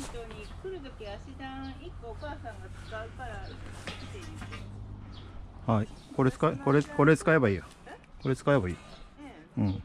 人に来るとき足段一個お母さんが使うから。はい。これ使いこれこれ使えばいいよ。これ使えばいい。ねうん。なん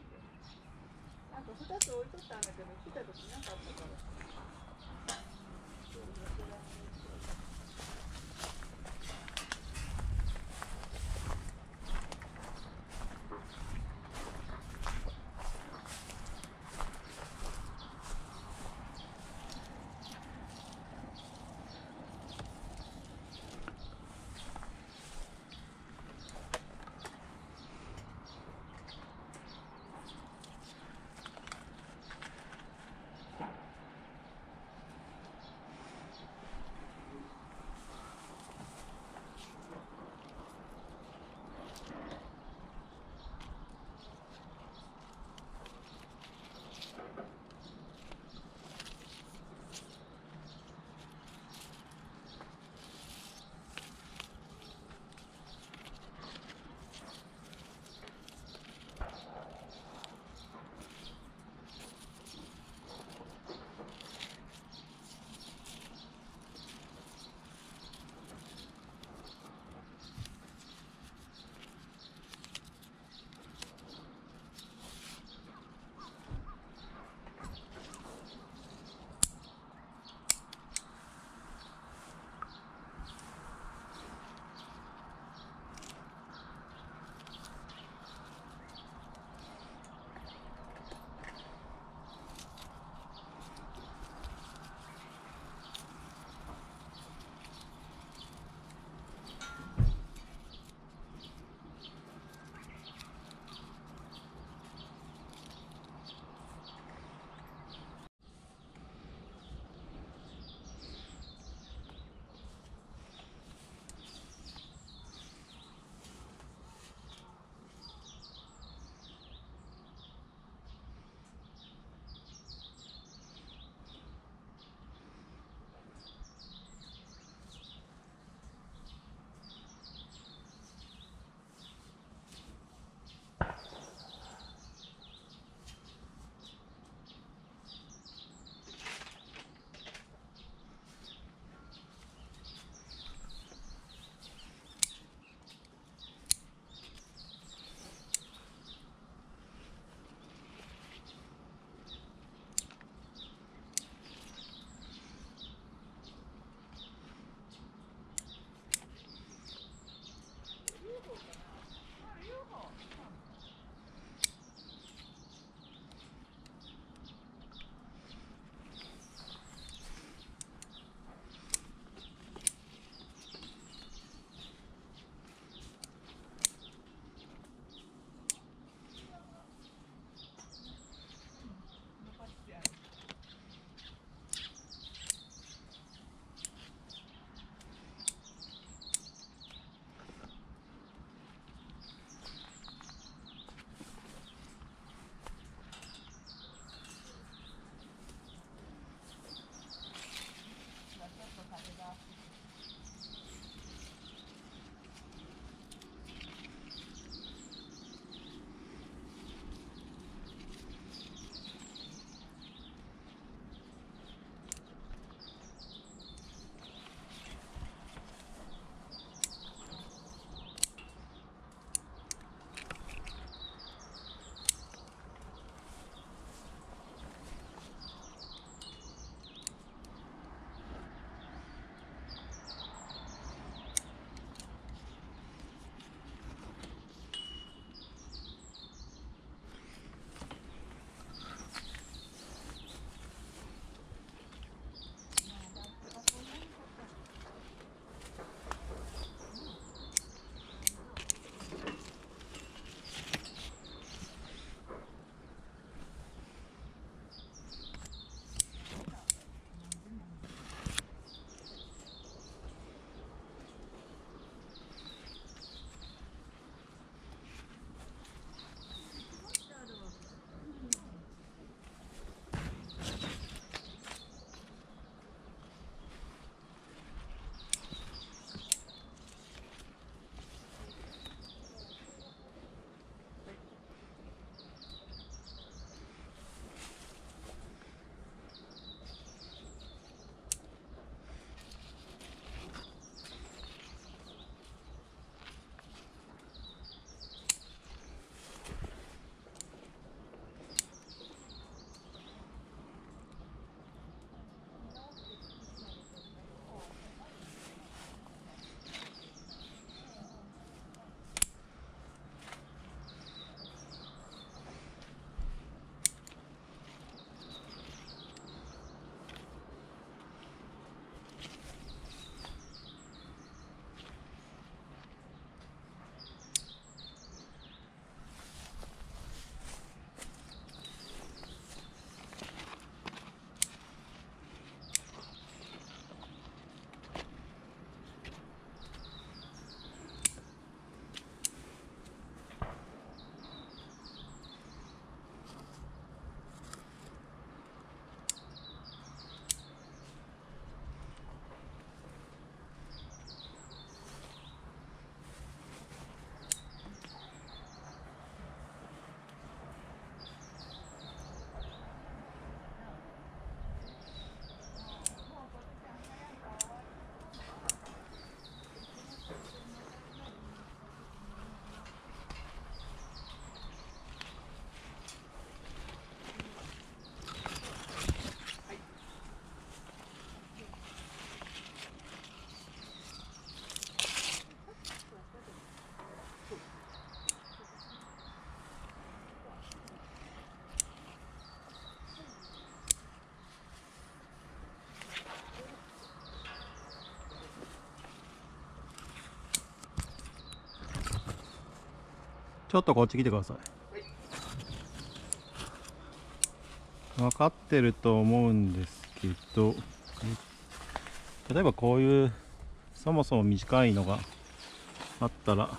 ょっとこっち来てください。分かってると思うんですけど例えばこういうそもそも短いのがあったら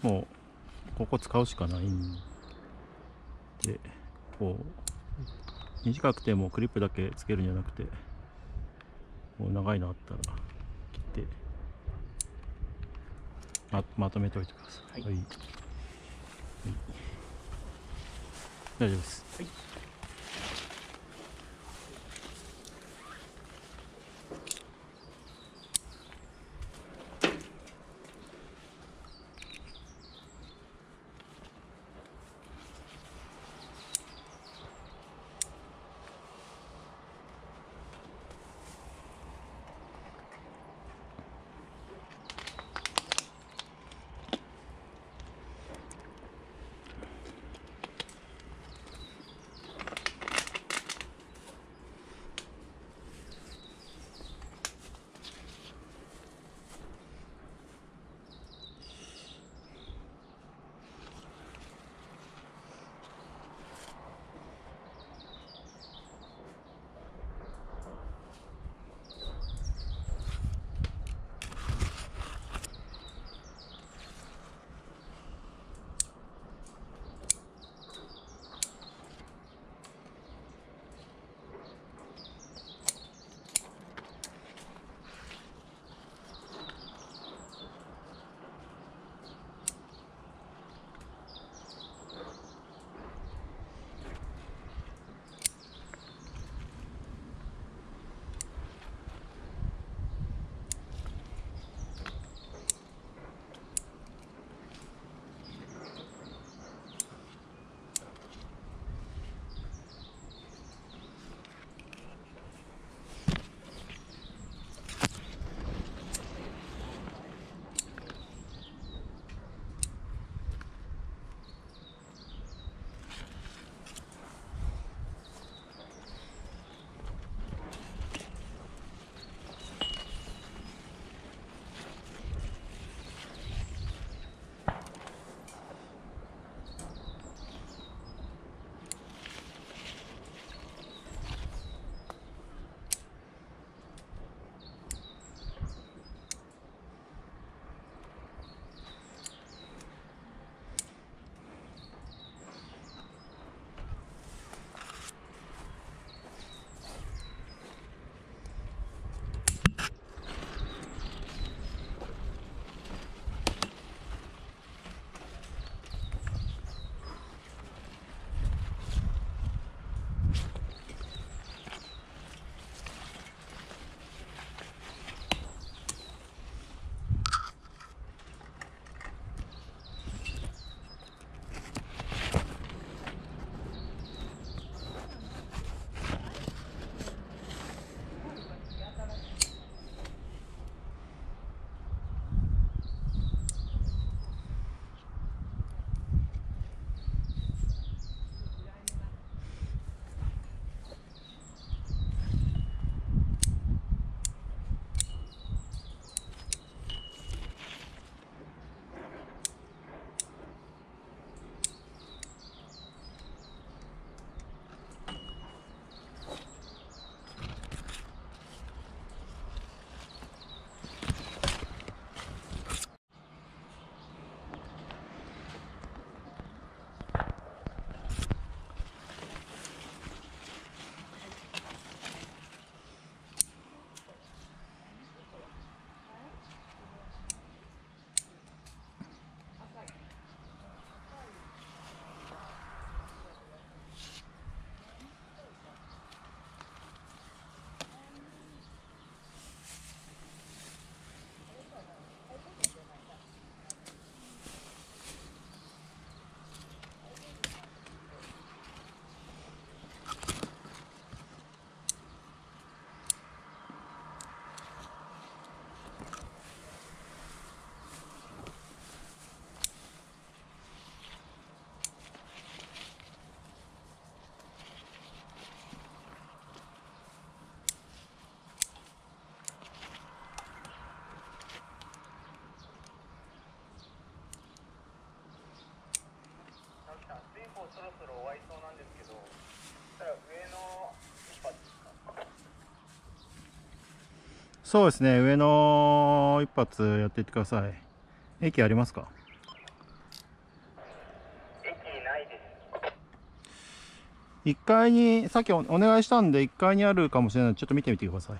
もうここ使うしかないんでこう短くてもクリップだけつけるんじゃなくてこう長いのあったら切ってままとめておいてください、はい。はい大丈夫です。はい。そろ終わりそうなんですけど、そしたら上の一発そうですね、上の一発やっていってください。駅ありますか？駅ないです。1階に、さっきお願いしたんで、1階にあるかもしれないちょっと見てみてください。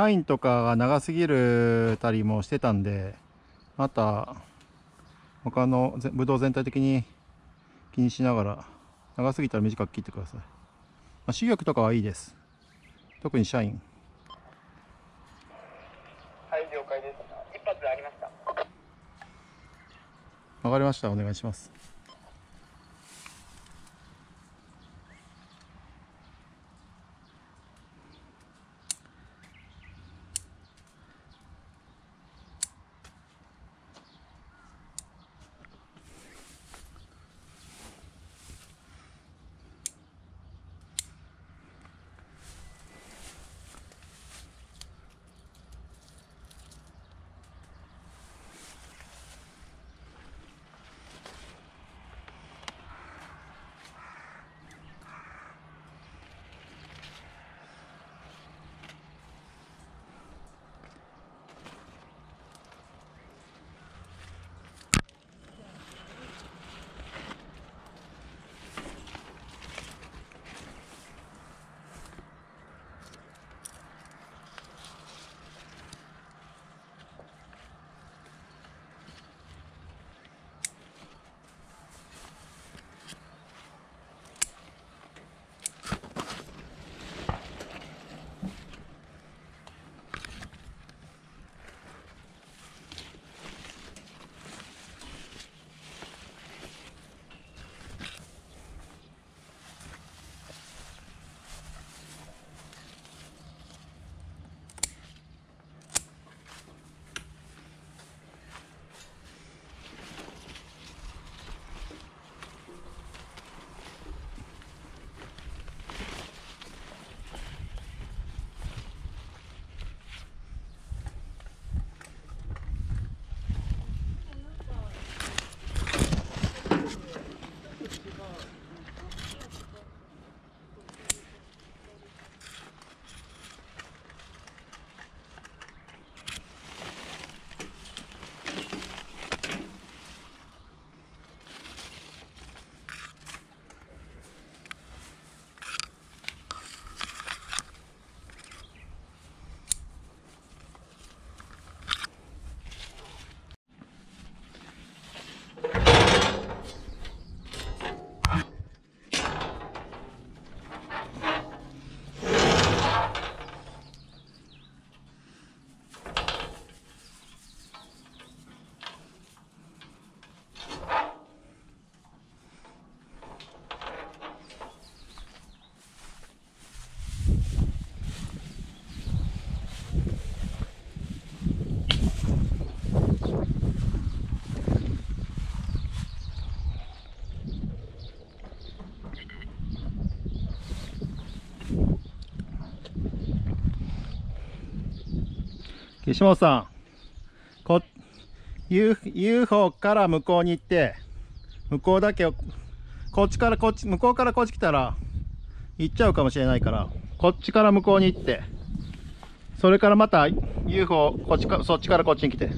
社員とかが長すぎるたりもしてたんでまた他のぜブドウ全体的に気にしながら長すぎたら短く切ってください、まあ、主翼とかはいいです。特に社員。はい、了解です。一発ありました。わかりました。お願いします岸本さんこ U- UFO から向こうに行って向こうだけをこっちからこっち向こうからこっち来たら行っちゃうかもしれないからこっちから向こうに行ってそれからまた UFO こっちかそっちからこっちに来て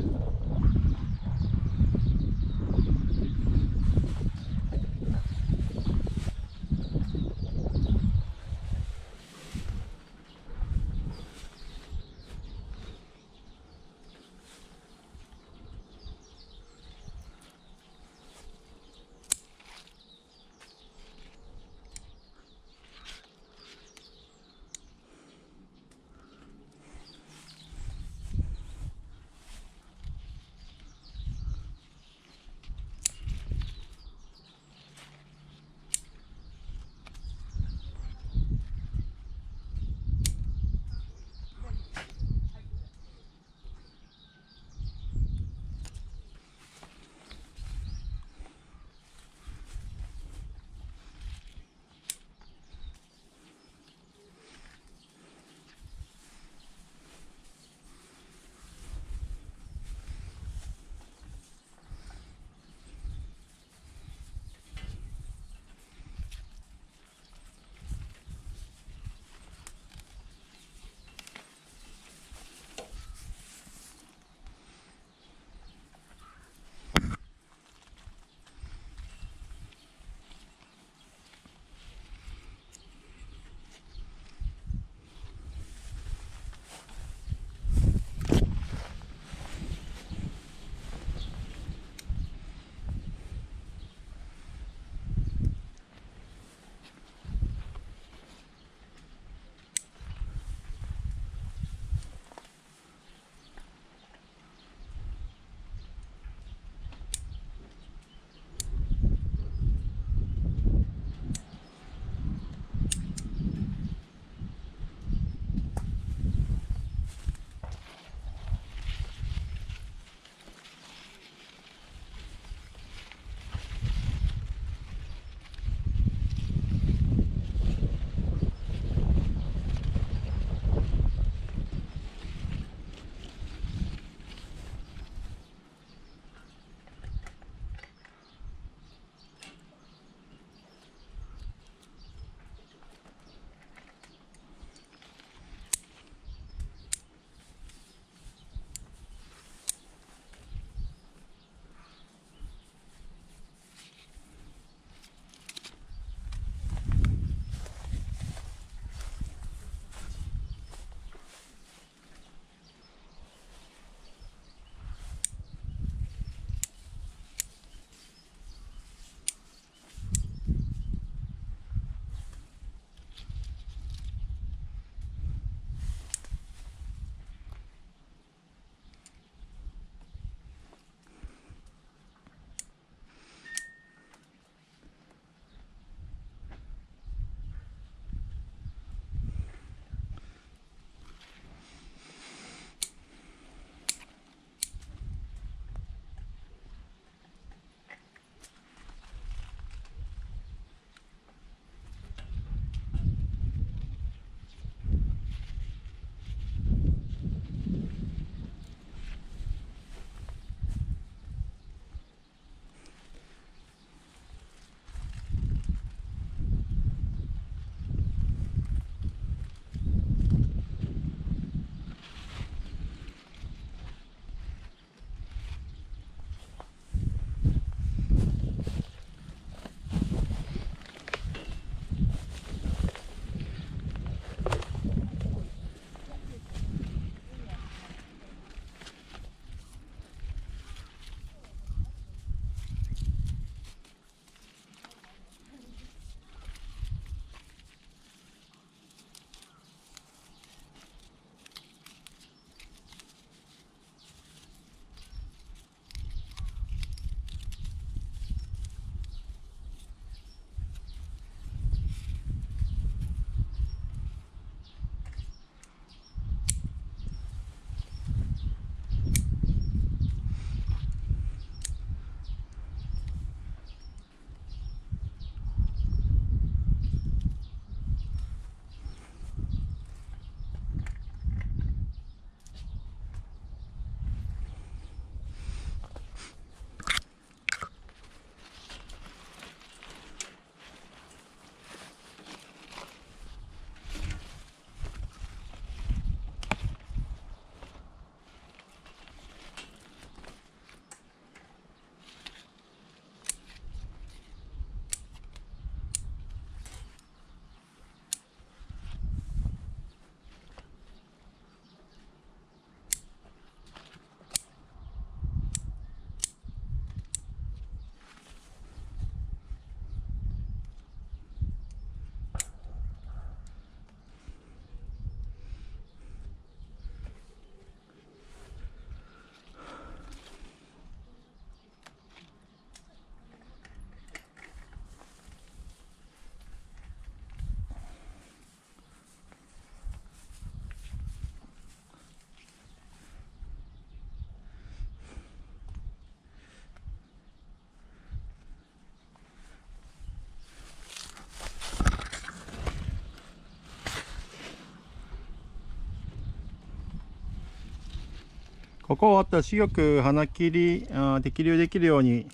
ここ終わったら視力花切りあ適流できるように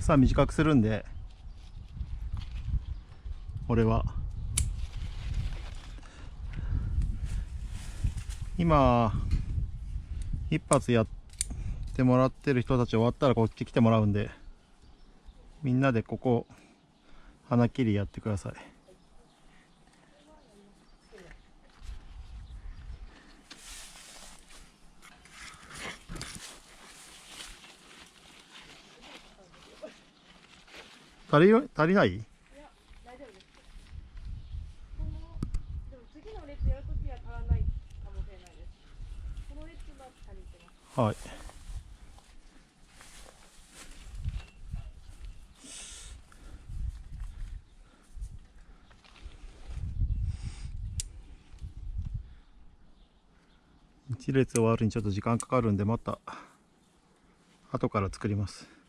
さあ短くするんで俺は。今一発やってもらってる人たち終わったらこっち来てもらうんでみんなでここ花切りやってください。足り足りない？はい。一列終わるにちょっと時間かかるんでまた後から作ります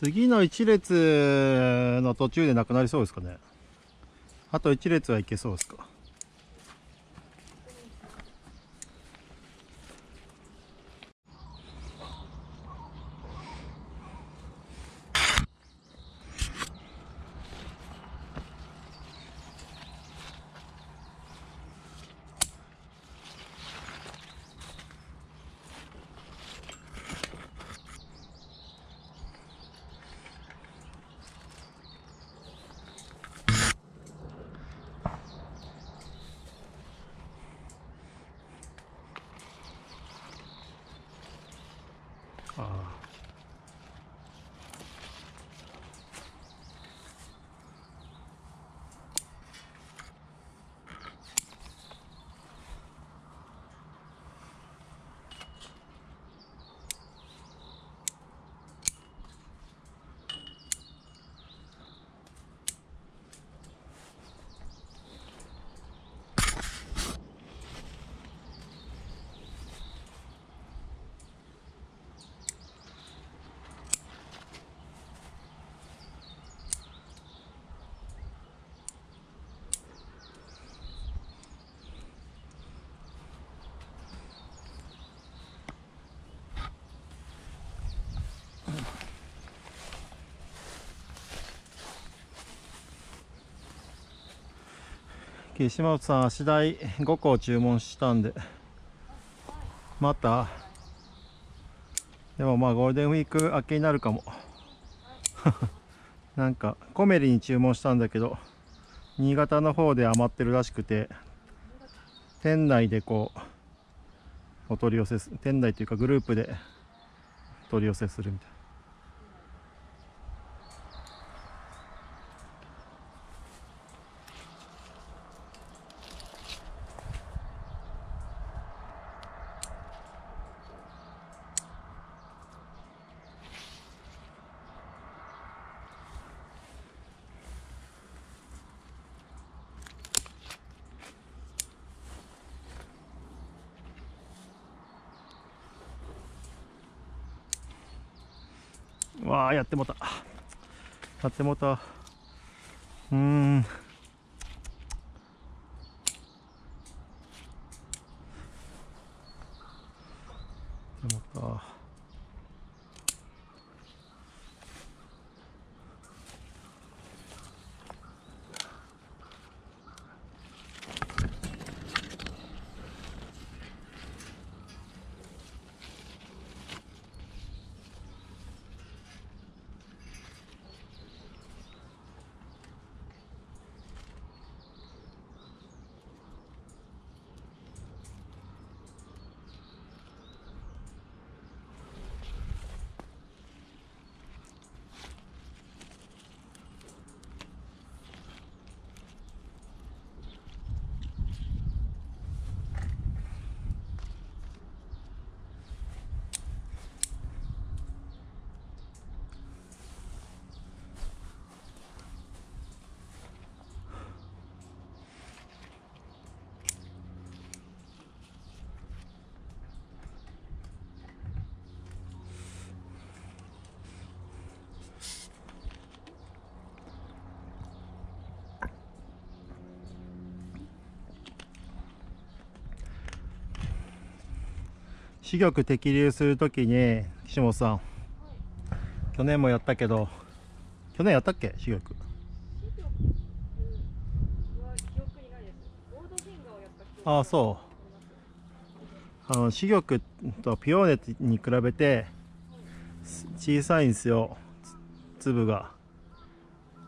次の1列の途中でなくなりそうですかね。あと1列はいけそうですか。あ岸本さん足台5個注文したんでまたでもまあゴールデンウィーク明けになるかも。なんかコメリに注文したんだけど新潟の方で余ってるらしくて店内でこうお取り寄せ店内というかグループで取り寄せするみたいわあやってもた。やってもた。うーん。視力適流するときに岸本さん。去年もやったけど去年やったっけ？視力視力は記憶にないです。ゴールドフィンガーをやった記憶ああそう。あの視力とピオーネに比べてす小さいんですよ。つ粒が。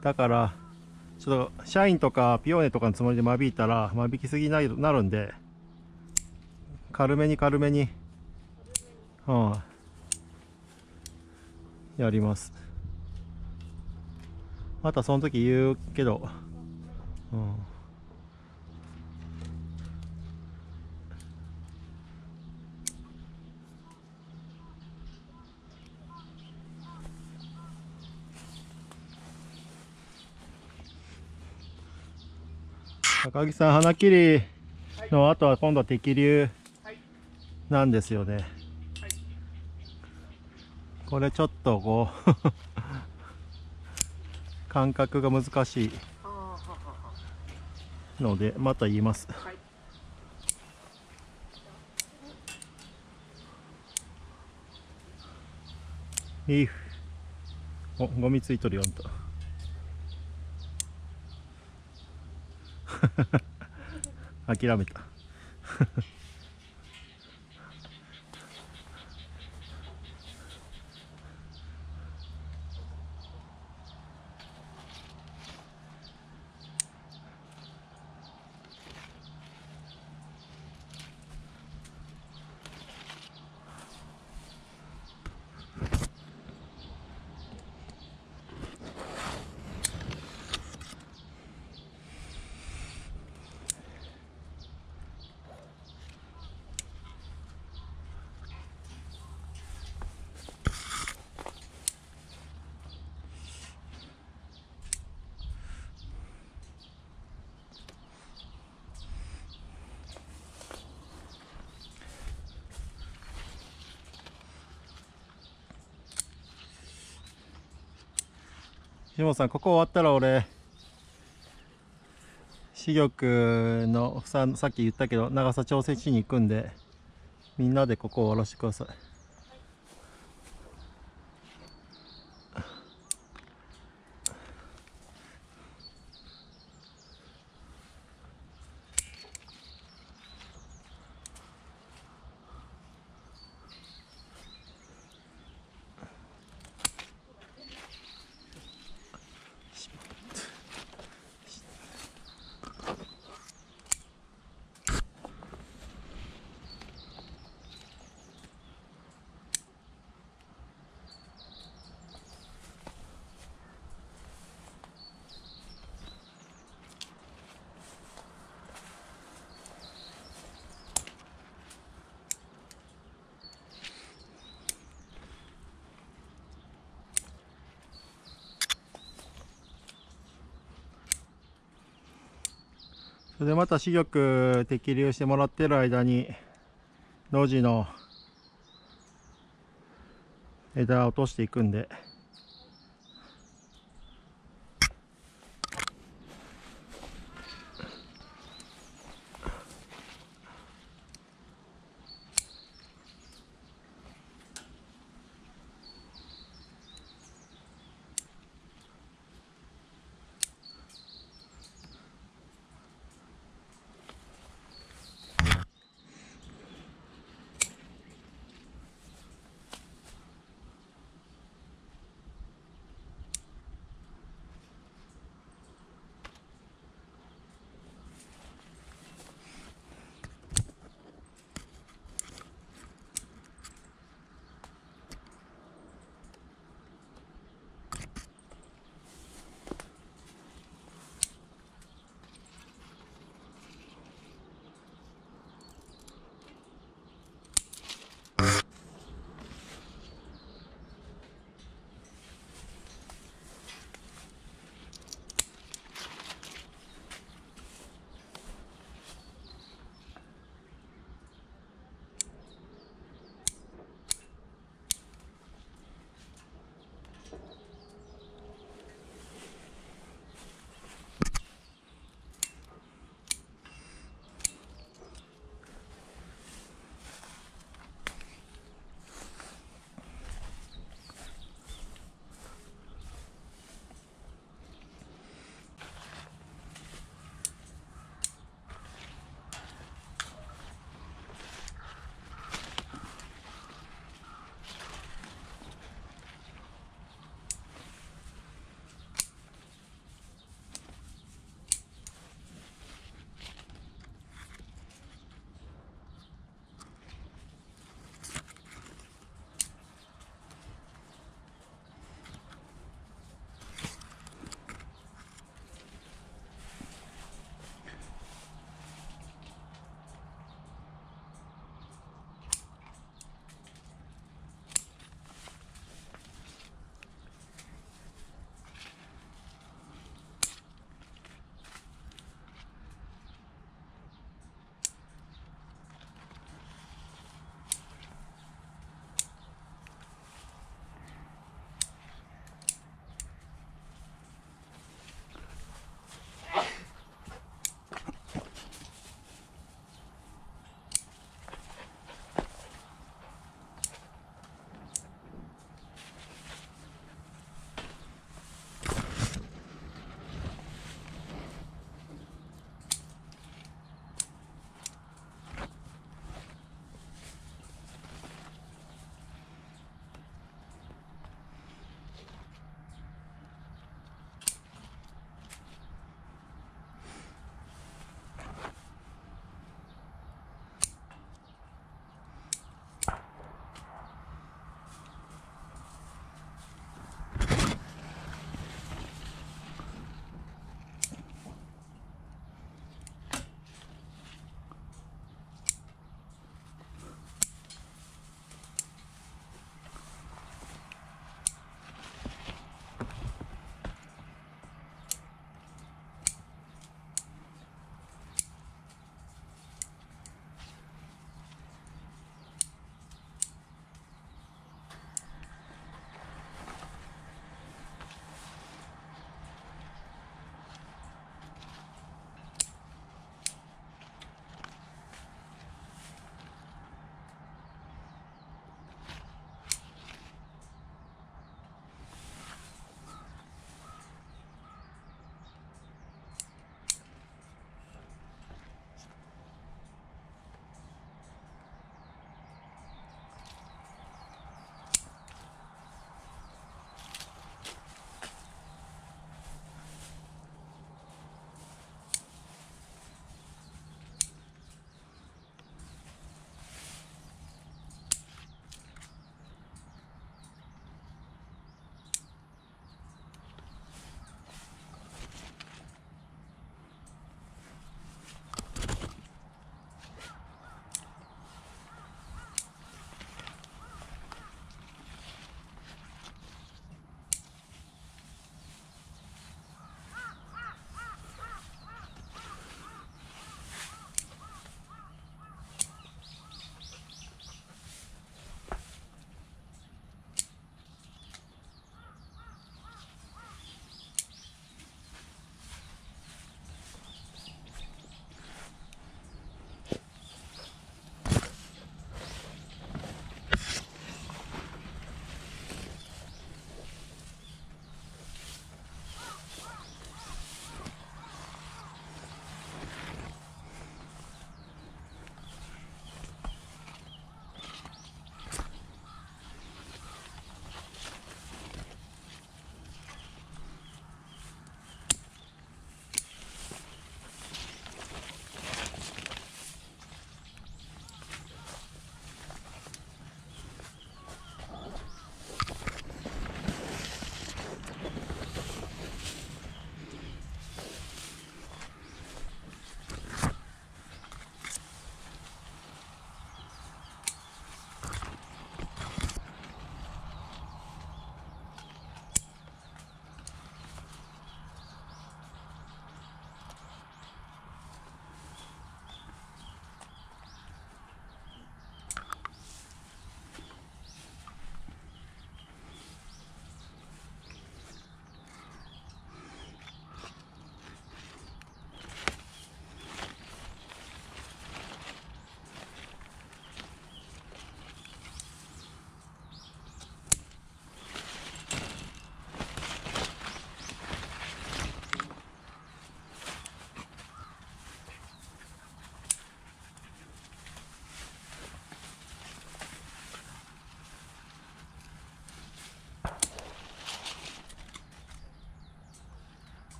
だからちょっと社員とかピオーネとかのつもりで間引いたら間引きすぎになるなるんで軽めに軽めにうん。やります。またその時言うけど。うん。高木さん花切りの後は今度は適流なんですよね、これちょっとこう 感覚が難しいのでまた言います。はいいいおゴミついとるよあんた。諦めた。下さんここ終わったら俺視力のささっき言ったけど長さ調整しに行くんでみんなでここを下ろしてください。それでまた視力適流してもらってる間に路地の枝を落としていくんで。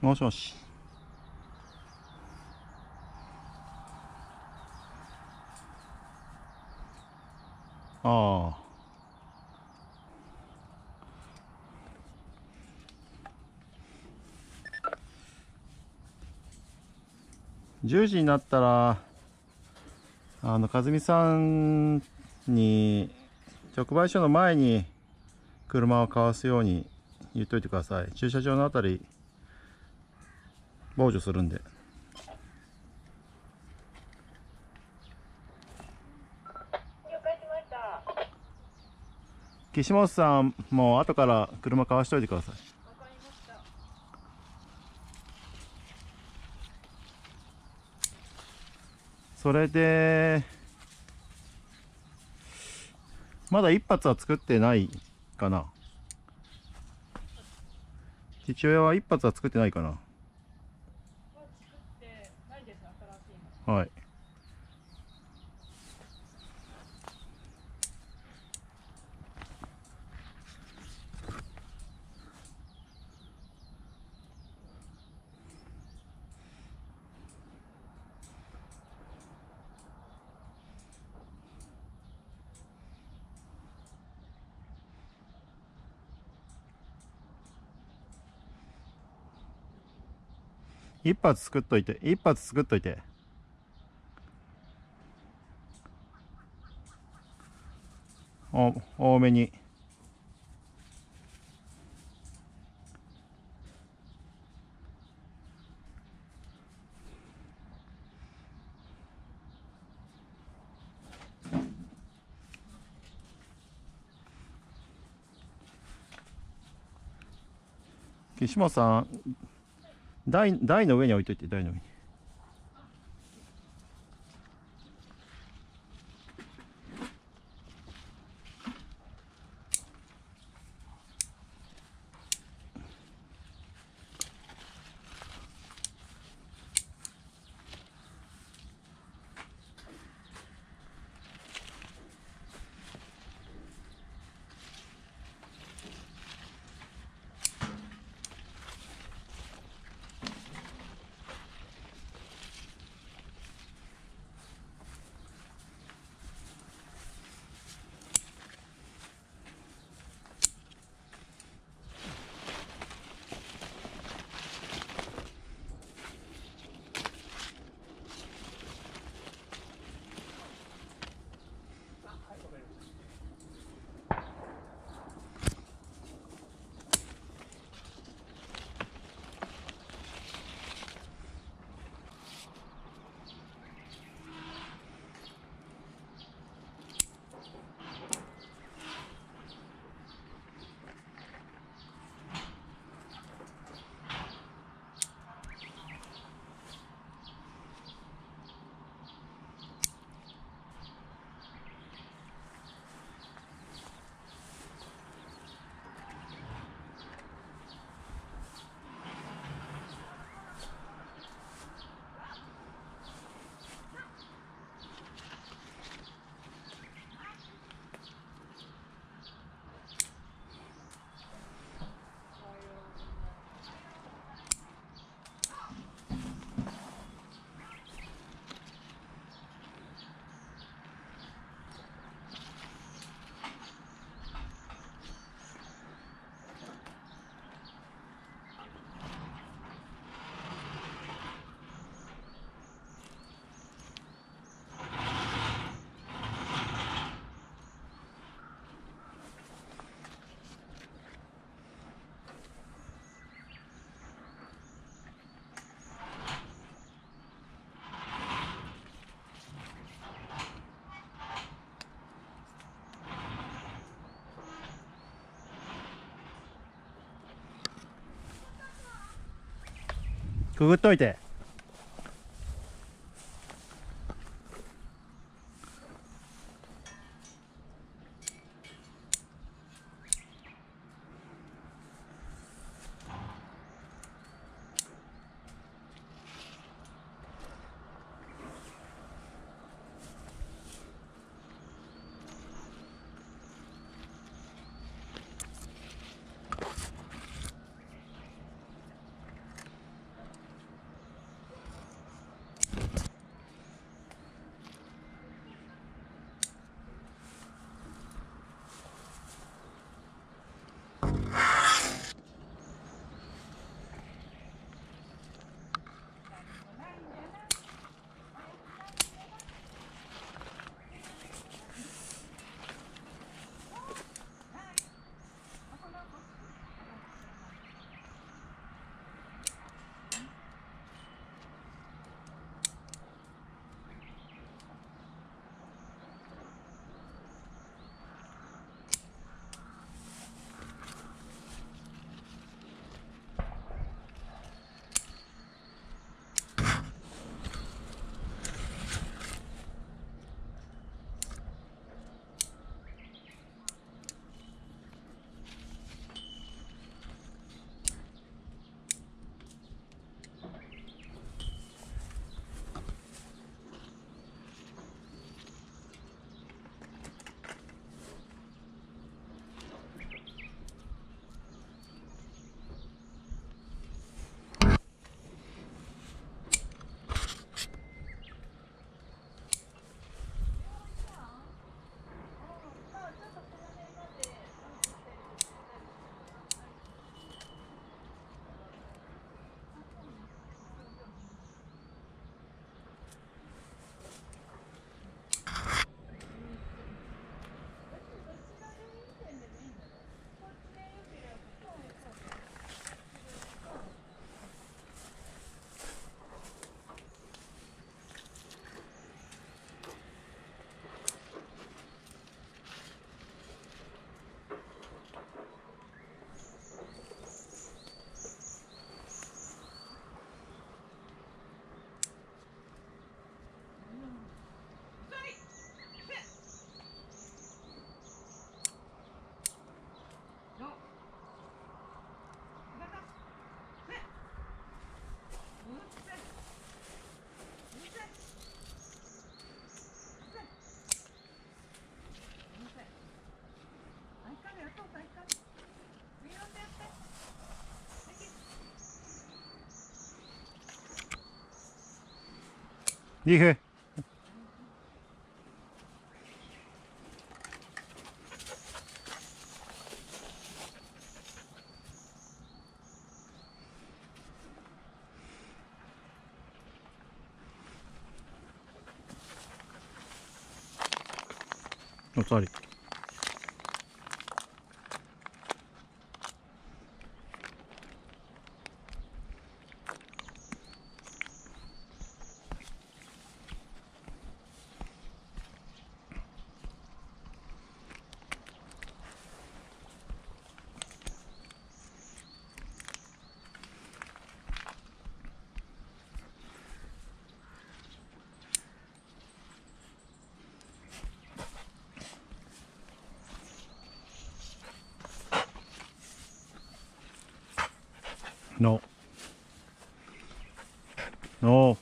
もしもし。ああ。10時になったらあの和美さんに直売所の前に車をかわすように言っといてください。駐車場のあたり傍受するんで。岸本さんもう後から車かわしといてください。わかりましたそれでまだ一発は作ってないかな。父親は一発は作ってないかなまだ作ってないです新しいのはい一発作っといて一発作っといて。お多めに。岸本さん台台の上に置いといて台の上に。くぐっといて。リーノー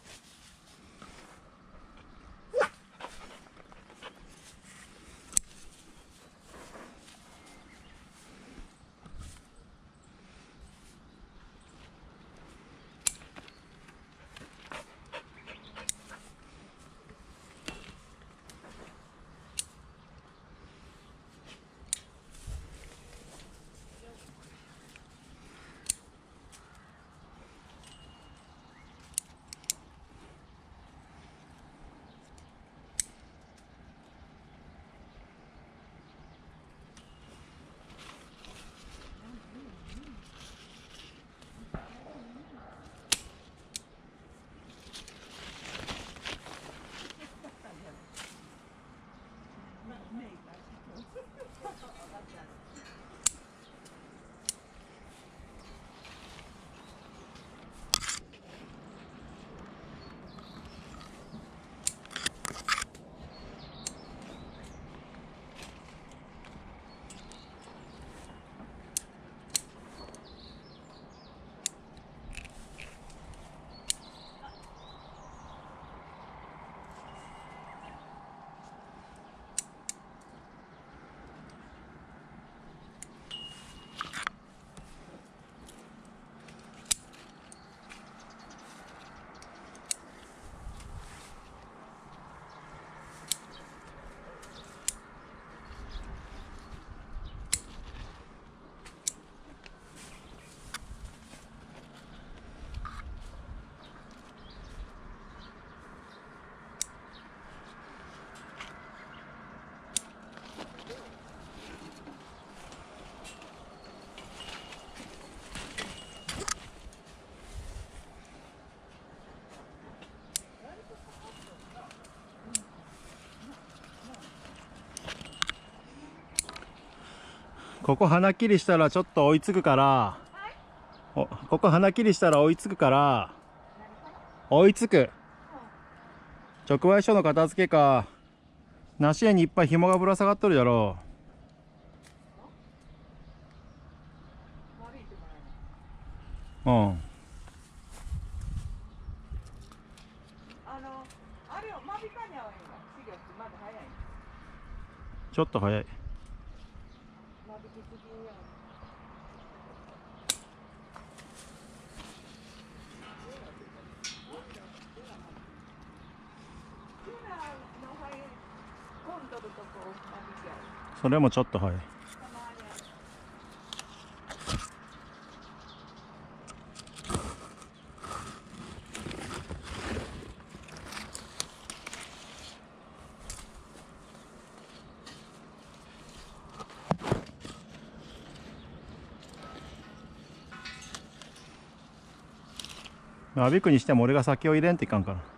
ここ花切りしたらちょっと追いつくから、おここ花切りしたら追いつくから、追いつく。直売所の片付けか、梨園にいっぱい紐がぶら下がっとるだろ悪いってもらえない。う。うん。あの。ちょっと早い。間引きすぎや。クーラーの入り込んどるとこ間引きやる。それもちょっと早い。たまにある。間引くにしても俺が先を入れんといかんから。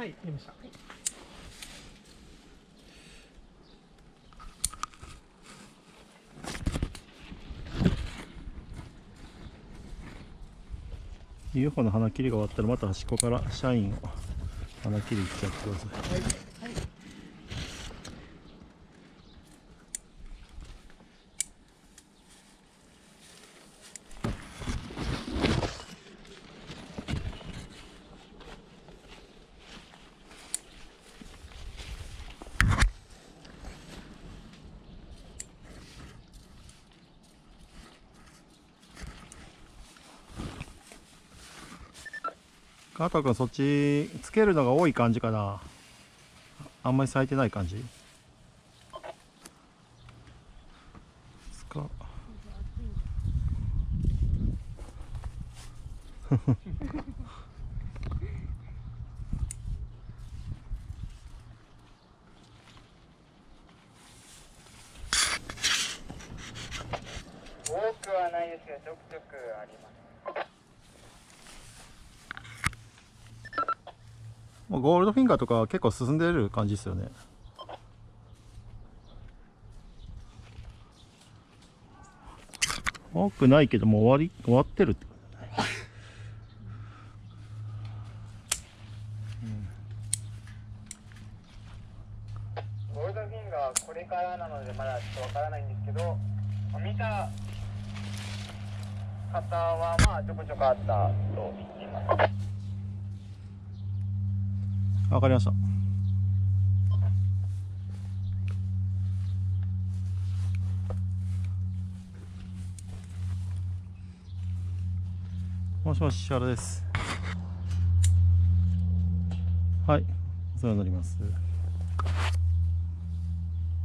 はい、見ました。UFO の花切りが終わったらまた端っこから社員を花切りいっちゃってください加藤君そっちつけるのが多い感じかな。あんまり咲いてない感じつか多くはないですけど、ちょくちょくあります。もうゴールドフィンガーとか結構進んでる感じですよね。多くないけどもう終わり終わってるってことだねゴールドフィンガーはこれからなので、まだちょっとわからないんですけど、見た方は、まあ、ちょこちょこあったと言っています。わかりましたしもし原です。はい。お世話になります。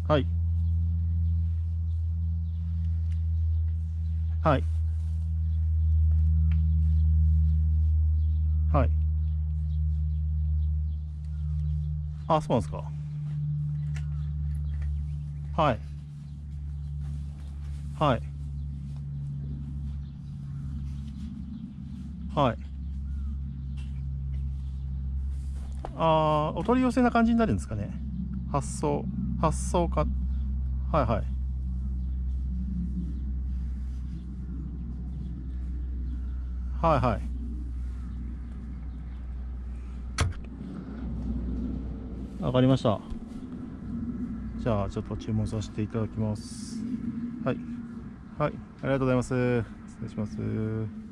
はい。はい。はい。あ、そうなんですか。はい。はい。あーお取り寄せな感じになるんですかね。発送、発送か。はいはい。はいはい。わかりました。じゃあ、ちょっと注文させていただきます。はい。はい。ありがとうございます。失礼します。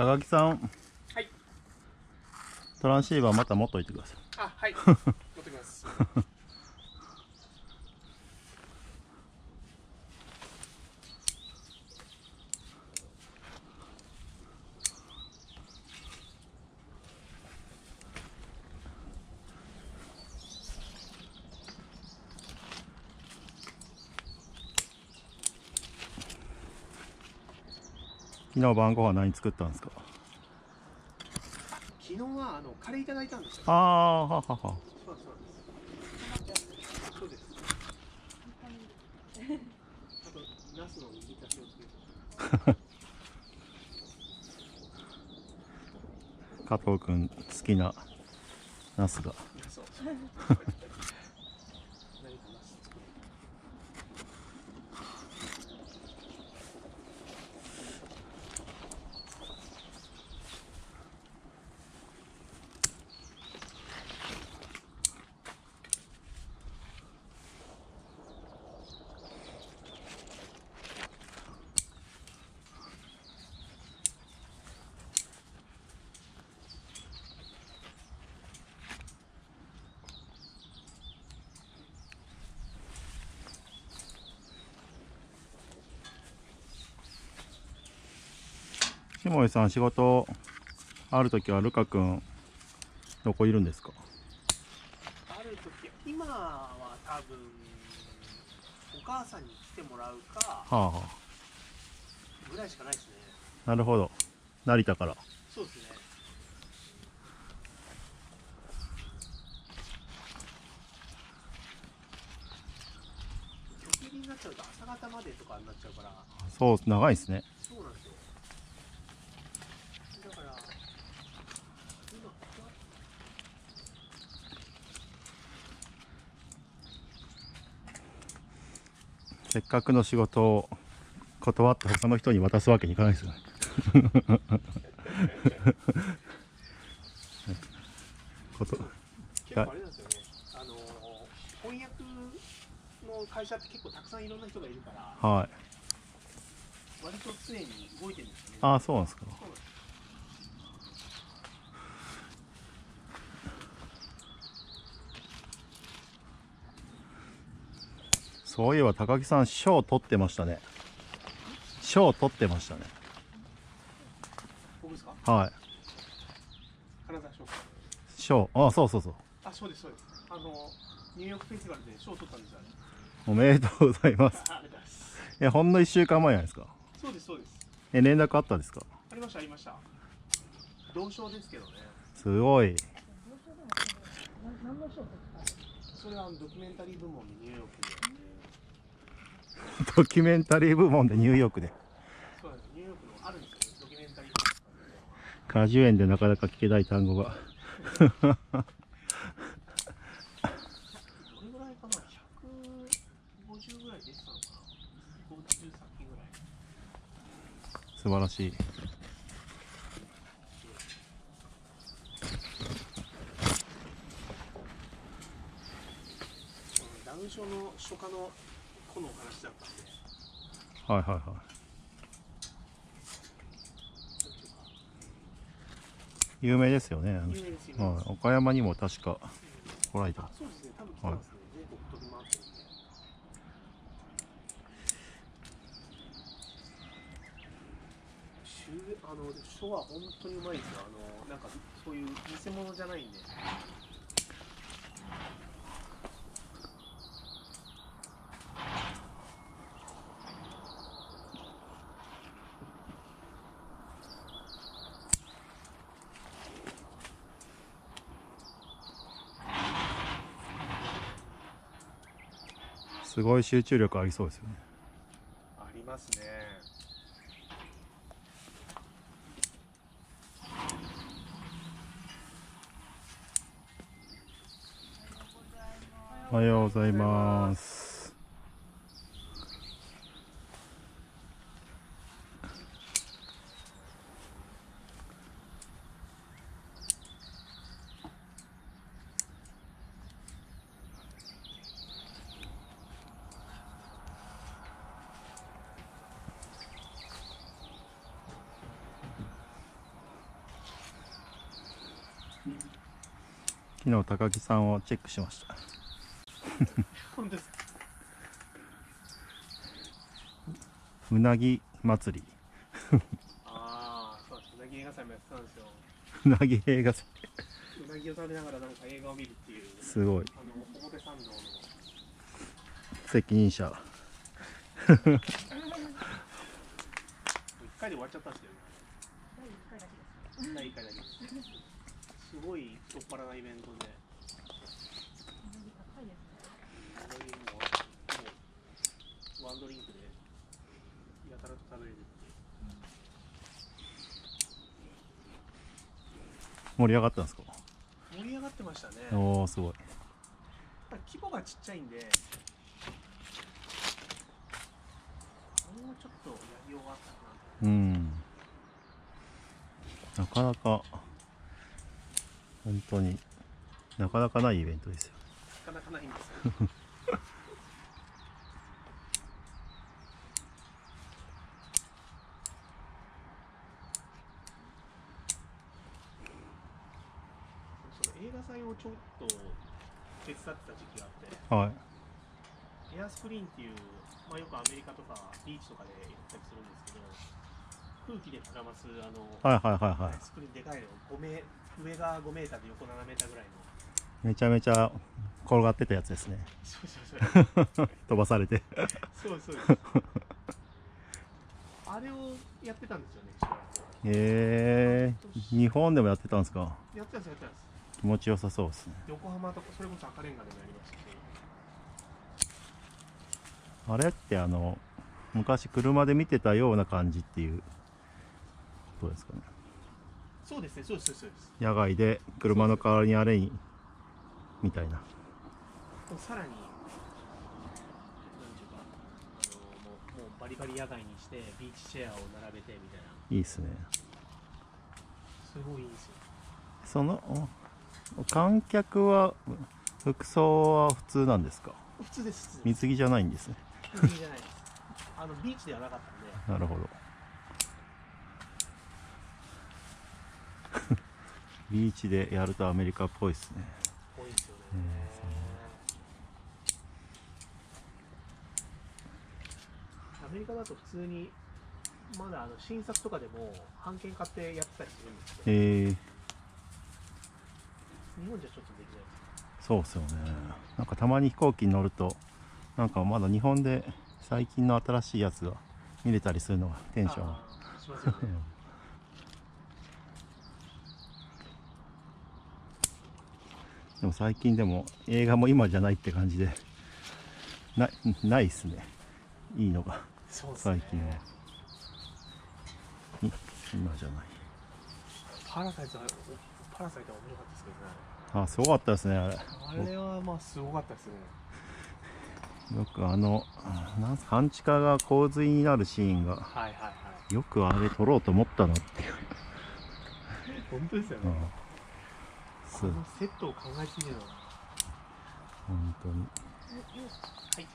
高木さん。はい。トランシーバーまた持っといてください。あはい 持ってきます昨日晩ご飯何作ったんですか？昨日はあのカレーいただいたんですよ。ああははは。そうそうです。そうです。あとナスの煮たしを作る。加藤君好きなナスがそう何かナス作る下井さん仕事ある時はルカ君どこいるんですか？ある時今は多分お母さんに来てもらうかはあはぐらいしかないですね。あなるほど。成田から。そうですね。になっちゃうと朝方までとかになっちゃうから。そう長いですねそうなんですよだから今ここはせっかくの仕事を断って他の人に渡すわけにいかないですよね。こと結構あれなんですよねあの翻訳の会社って結構たくさんいろんな人がいるからはい。割と常に動いてるんですよね。ああそうなんですかそうなんですそういえば高木さん賞取ってましたね。賞取ってましたね。はい。賞。あそうそうそう。あそうですそうです。あのニューヨークフェスティバルで賞を取ったんですよねおめでとうございます。います。えほんの1週間前じゃないですか。そうですそうです。え連絡あったんですか？ありましたありました。同賞ですけどね。すごい。それはドキュメンタリー部門でニューヨークでドキュメンタリー部門でニューヨークで。そうなんです。ニューヨークのあるんですよねドキュメンタリー果樹園でなかなか聞けな？い単語がどれぐらいかな？150ぐらい出てたのかな50作品ぐらい素晴らしい。うんダウン症の初夏の子のお話だったんではいはいはい。有名ですよねあの人。はい、岡山にも確か来られた。あそうですね。多分来てますね、全国飛び回ってるんで週あの書は本当にうまいですよ。あのなんかそういう偽物じゃないんですごい集中力ありそうですよね。ありますね。おはようございます昨日高木さんをチェックしました。本当です。かうなぎ祭り。ああそうなぎ映画祭もやってたんですよ。うなぎ映画祭。うなぎを食べながらなんか映画を見るっていうすごい。あの表参道の責任者。一回で終わっちゃったんですけどね第一回だけです。第1回だけですすごい太っ腹なイベントで。高いですねうなぎももうワンドリンクでやたらと食べれる。っていう盛り上がったんですか？盛り上がってましたね。おおすごい。やっぱり規模がちっちゃいんでもうちょっとやりようがあったかなうんなかなか本当に。なかなかないイベントですよ。なかなかないんです映画祭をちょっと手伝ってた時期があってはい。エアスクリーンっていう、まあ、よくアメリカとかビーチとかでやったりするんですけど空気で膨らますあの、はいはいはいはい。スクリーンでかいの5メ上が5メーターで横7メーターぐらいの。めちゃめちゃ転がってたやつですね。そうそうそう。飛ばされて。そうそうですあれをやってたんですよねへえ日本でもやってたんですか？やってたんですやってたんです。気持ちよさそうですね。横浜とかそれこそ赤レンガでもやりましたしあれってあの昔車で見てたような感じっていうことですかね。そうですね。そうですそうです野外で車の代わりにあれにみたいな。さらになんていうかあのもうもうバリバリ野外にしてビーチチェアを並べてみたいな。いいですね。すごいいいんですよ。そのお観客は服装は普通なんですか？普通です普通です。水着じゃないんですね。水着じゃないです。あのビーチではなかったんで。なるほどビーチでやるとアメリカっぽいですね。多いですよね、アメリカだと普通にまだあの新作とかでも版権買ってやってたりするんですけどえー、日本じゃちょっとできないですそうっすよね。なんかたまに飛行機に乗るとなんかまだ日本で最近の新しいやつが見れたりするのがテンション。あ ーしますよねでも最近でも映画も今じゃないって感じでなないっすね。いいのが。ね。最近は。い今じゃない。パラサイトはパラサイトは面白かったですけどね。あすごかったですねあれ。あれはまあすごかったですね。よくあのなんす半地下が洪水になるシーンがはいはいはい。よくあれ撮ろうと思ったなっていう、本当ですよね。うん、すこのセットを考えすぎるのは本当に。はい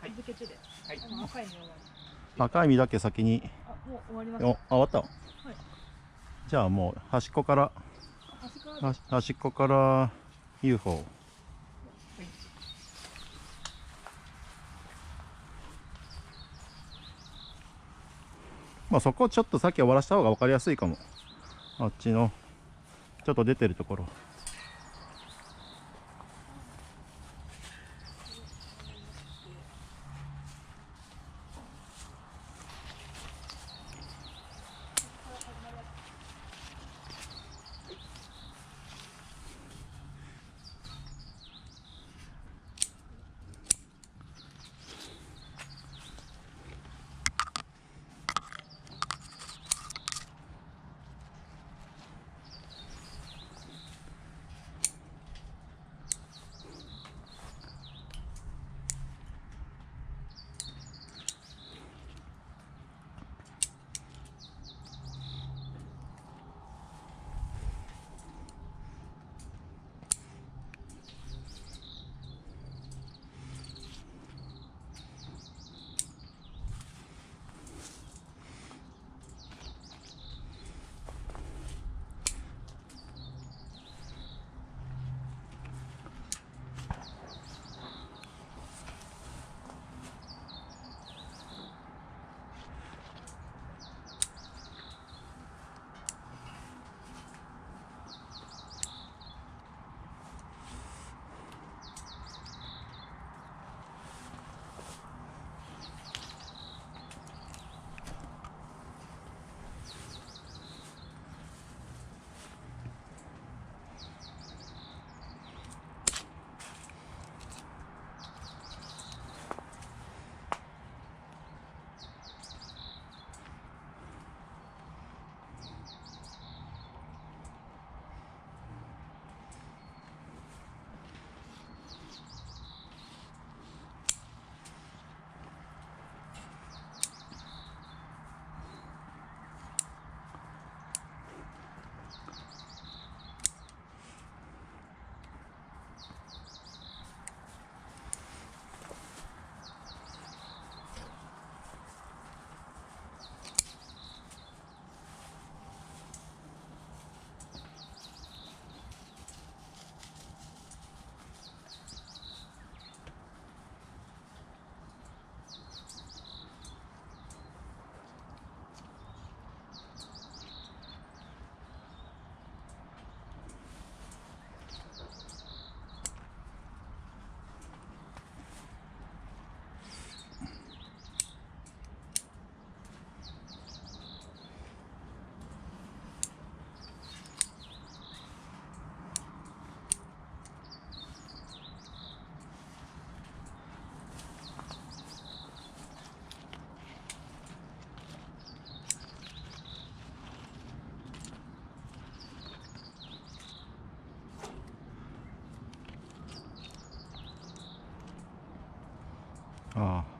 はい続けてで、はいあの赤い。の終わり赤い実だけ先に。あもう終わりましおたあ終わった、じゃあもう端っこから端から。端端っこから UFO まあそこをちょっとさっき終わらした方が分かりやすいかも。あっちのちょっと出てるところ。啊、哦。